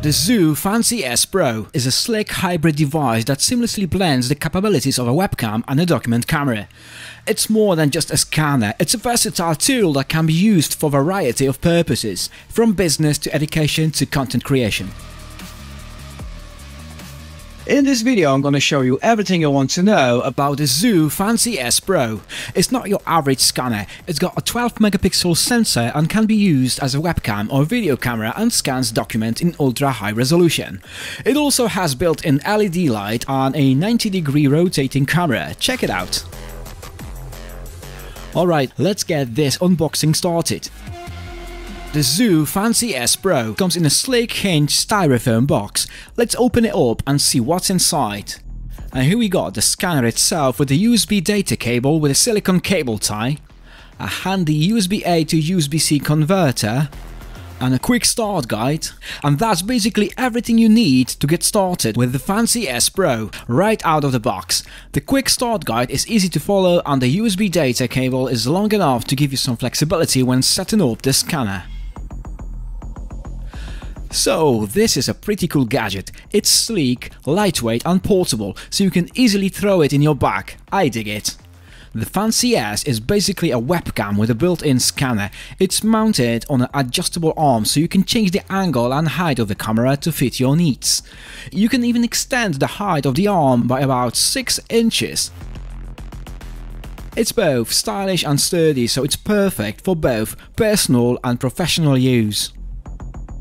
The CZUR Fancy S Pro is a slick hybrid device that seamlessly blends the capabilities of a webcam and a document camera. It's more than just a scanner, it's a versatile tool that can be used for a variety of purposes, from business to education to content creation. In this video I'm gonna show you everything you want to know about the CZUR Fancy S Pro. It's not your average scanner, it's got a 12 megapixel sensor and can be used as a webcam or video camera and scans documents in ultra high resolution. It also has built-in LED light and a 90 degree rotating camera, check it out. Alright, let's get this unboxing started. The CZUR Fancy S Pro comes in a sleek hinged styrofoam box. Let's open it up and see what's inside. And here we got the scanner itself with a USB data cable with a silicon cable tie, a handy USB-A to USB-C converter, and a quick start guide. And that's basically everything you need to get started with the Fancy S Pro right out of the box. The quick start guide is easy to follow and the USB data cable is long enough to give you some flexibility when setting up the scanner. So this is a pretty cool gadget. It's sleek, lightweight and portable, so you can easily throw it in your bag. I dig it. The Fancy S is basically a webcam with a built-in scanner. It's mounted on an adjustable arm so you can change the angle and height of the camera to fit your needs. You can even extend the height of the arm by about 6 inches. It's both stylish and sturdy so it's perfect for both personal and professional use.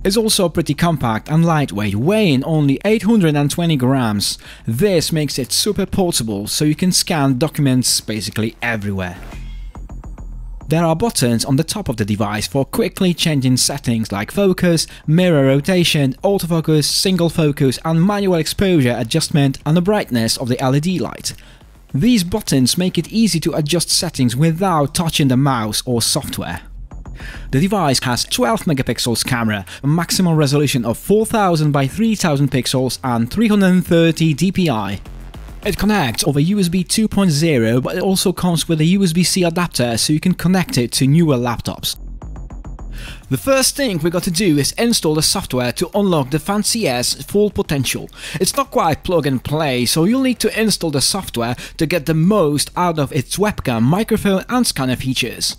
It's also pretty compact and lightweight, weighing only 820 grams. This makes it super portable, so you can scan documents basically everywhere. There are buttons on the top of the device for quickly changing settings like focus, mirror rotation, autofocus, single focus and manual exposure adjustment and the brightness of the LED light. These buttons make it easy to adjust settings without touching the mouse or software. The device has 12 megapixels camera, a maximum resolution of 4000 by 3000 pixels and 330 dpi. It connects over USB 2.0 but it also comes with a USB-C adapter so you can connect it to newer laptops. The first thing we got to do is install the software to unlock the Fancy S full potential. It's not quite plug and play, so you'll need to install the software to get the most out of its webcam, microphone and scanner features.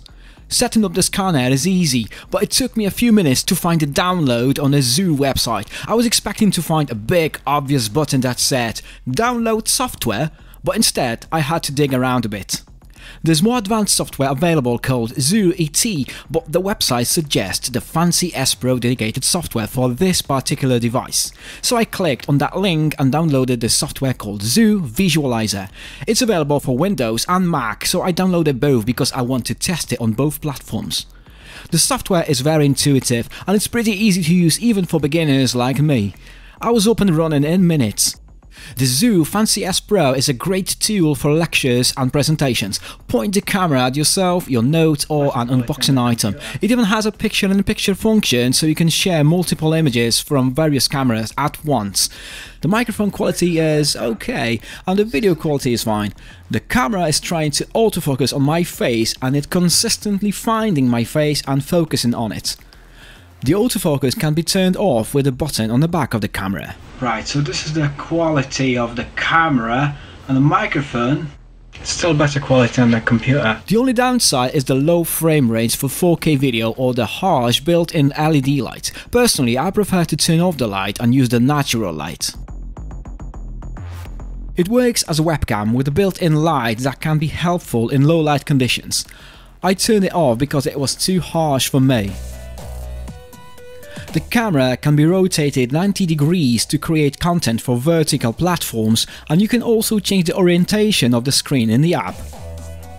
Setting up the scanner is easy, but it took me a few minutes to find the download on the CZUR website. I was expecting to find a big obvious button that said download software, but instead I had to dig around a bit. There's more advanced software available called CZUR ET, but the website suggests the fancy S Pro dedicated software for this particular device. So I clicked on that link and downloaded the software called CZUR Visualizer. It's available for Windows and Mac, so I downloaded both because I want to test it on both platforms. The software is very intuitive and it's pretty easy to use even for beginners like me. I was up and running in minutes. The CZUR Fancy S Pro is a great tool for lectures and presentations. Point the camera at yourself, your notes or an unboxing item. It even has a picture-in-picture function so you can share multiple images from various cameras at once. The microphone quality is okay and the video quality is fine. The camera is trying to autofocus on my face and it consistently finding my face and focusing on it. The autofocus can be turned off with a button on the back of the camera. Right, so this is the quality of the camera and the microphone. It's still better quality than the computer. The only downside is the low frame rates for 4K video or the harsh built-in LED light. Personally, I prefer to turn off the light and use the natural light. It works as a webcam with a built-in light that can be helpful in low light conditions. I turned it off because it was too harsh for me. The camera can be rotated 90 degrees to create content for vertical platforms and you can also change the orientation of the screen in the app.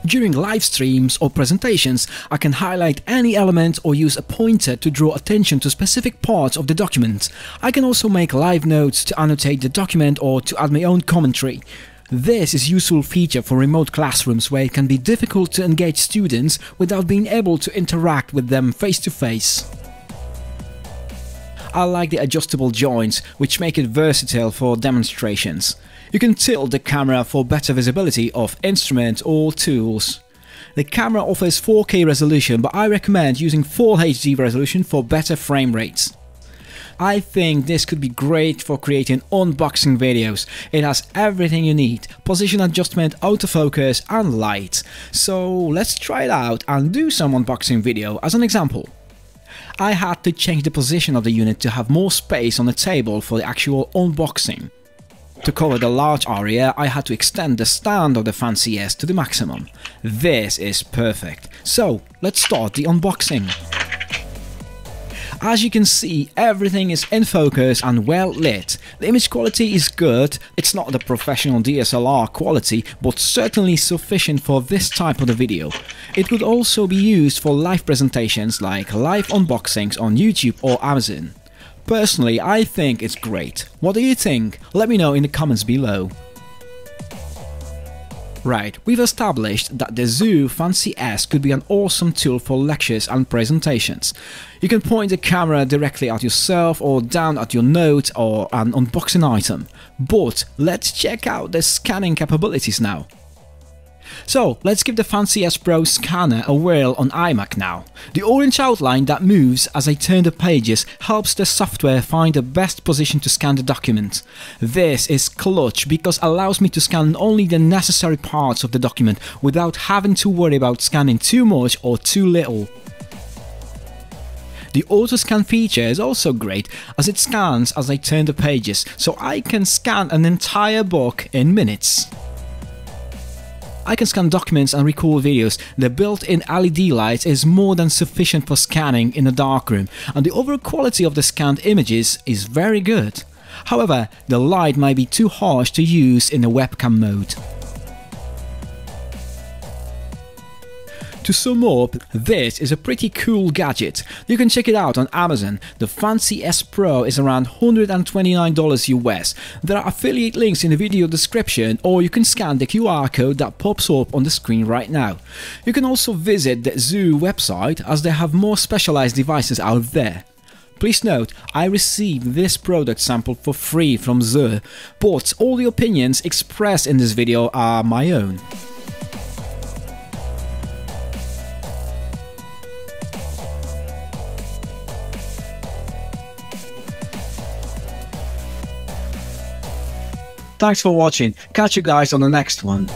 During live streams or presentations, I can highlight any element or use a pointer to draw attention to specific parts of the document. I can also make live notes to annotate the document or to add my own commentary. This is a useful feature for remote classrooms where it can be difficult to engage students without being able to interact with them face to face. I like the adjustable joints, which make it versatile for demonstrations. You can tilt the camera for better visibility of instruments or tools. The camera offers 4K resolution, but I recommend using Full HD resolution for better frame rates. I think this could be great for creating unboxing videos. It has everything you need, position adjustment, autofocus and light. So let's try it out and do some unboxing video as an example. I had to change the position of the unit to have more space on the table for the actual unboxing. To cover the large area, I had to extend the stand of the Fancy S to the maximum. This is perfect. So, let's start the unboxing. As you can see, everything is in focus and well lit. The image quality is good, it's not the professional DSLR quality, but certainly sufficient for this type of the video. It could also be used for live presentations like live unboxings on YouTube or Amazon. Personally, I think it's great. What do you think? Let me know in the comments below. Right, we've established that the CZUR Fancy S could be an awesome tool for lectures and presentations. You can point the camera directly at yourself or down at your note or an unboxing item. But let's check out the scanning capabilities now. So let's give the Fancy S Pro scanner a whirl on iMac now. The orange outline that moves as I turn the pages helps the software find the best position to scan the document. This is clutch because allows me to scan only the necessary parts of the document without having to worry about scanning too much or too little. The auto scan feature is also great as it scans as I turn the pages, so I can scan an entire book in minutes. I can scan documents and record videos. The built-in LED light is more than sufficient for scanning in a darkroom, and the overall quality of the scanned images is very good. However, the light might be too harsh to use in the webcam mode. To sum up, this is a pretty cool gadget. You can check it out on Amazon. The Fancy S Pro is around $129 US. There are affiliate links in the video description or you can scan the QR code that pops up on the screen right now. You can also visit the CZUR website as they have more specialized devices out there. Please note, I received this product sample for free from CZUR, but all the opinions expressed in this video are my own. Thanks for watching. Catch you guys on the next one.